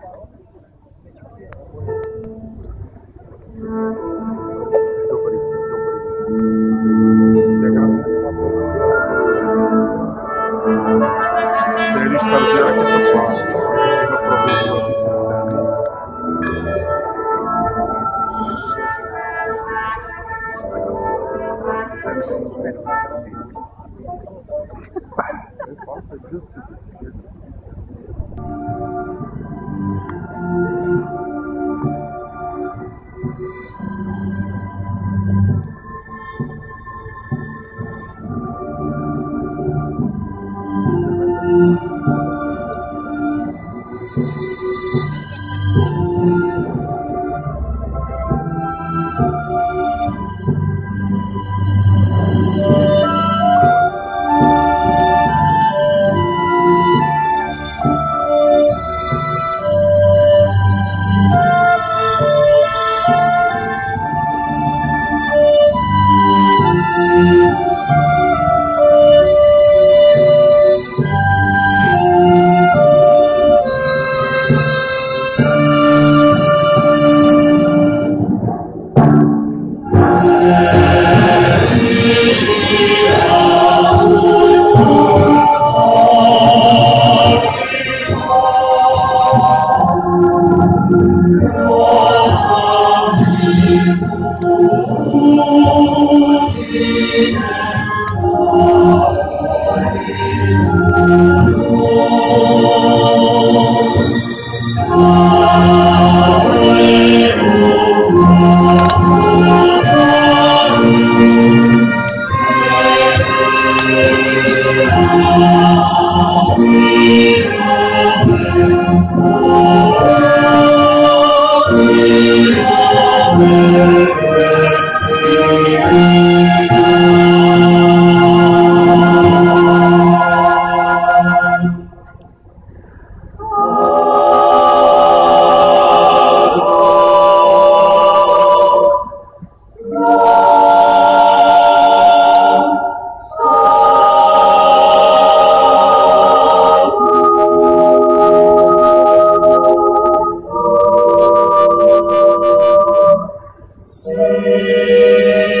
Thank you. Amen. Música